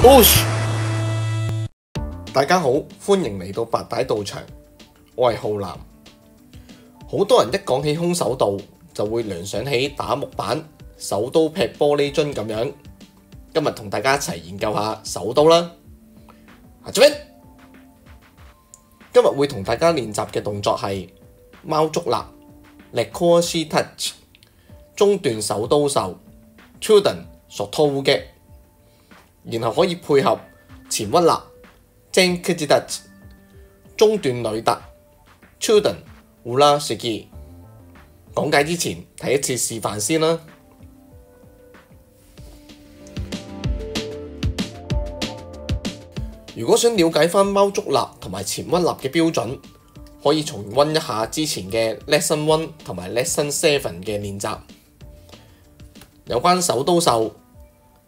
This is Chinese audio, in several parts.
Push！大家好，歡迎嚟到白帶道場，我係浩南。好多人一講起空手道，就會聯想起打木板、手刀劈玻璃樽咁樣。今日同大家一齊研究下手刀啦。做咩？今日會同大家練習嘅動作係貓捉拿 （Legoshi Touch），中段手刀受 （Chuden） 索拖烏擊，然後可以配合前屈立正 cadet 中段女特 （Chuden） 烏拉雪基。講解之前睇一次示範先啦。如果想了解翻貓足立同埋前屈立嘅標準，可以重溫一下之前嘅 Lesson One 同埋 Lesson Seven 嘅練習。有關手刀受，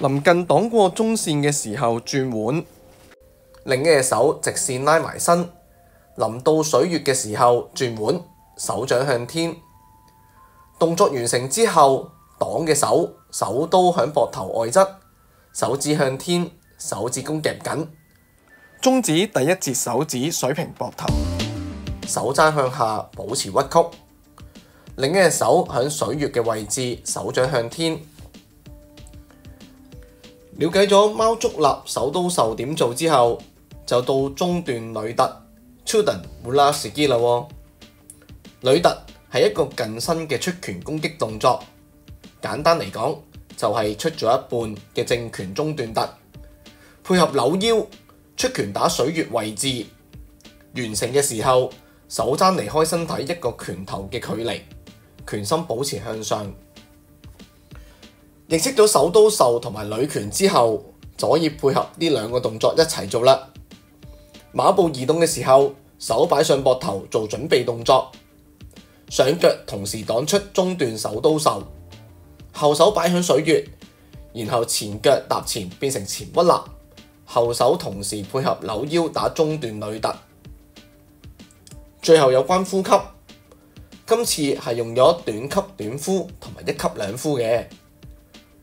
臨近擋過中線嘅時候轉腕，另一隻手直線拉埋身。臨到水月嘅時候轉腕，手掌向天。動作完成之後，擋嘅手手刀響膊頭外側，手指向天，手指公夾緊。中指第一節手指水平膊頭，手踭向下保持屈曲，另一隻手响水月嘅位置，手掌向天。了解咗貓捉立手刀受點做之後，就到中段女突 Chuden m u l a s k i 啦喎。女突係一個近身嘅出拳攻擊動作，簡單嚟講就係出咗一半嘅正拳中段突，配合扭腰。出拳打水月位置，完成嘅時候，手踭離開身體一個拳頭嘅距離，拳心保持向上。認識咗手刀受同埋女拳之後，就可以配合呢兩個動作一齊做啦。馬步移動嘅時候，手擺上膊頭做準備動作，上腳同時擋出中段手刀受，後手擺響水穴，然後前腳踏前變成前屈立。後手同時配合扭腰打中段女突，最後有關呼吸，今次係用咗短吸短呼同埋一吸兩呼嘅。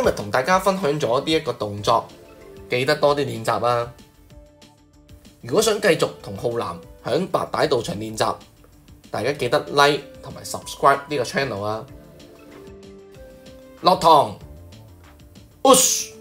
今日同大家分享咗呢一个动作，记得多啲练习啊！如果想继续同浩南響白带道场练习，大家记得 like 同埋 subscribe 呢个 channel 啊！落堂，ush！。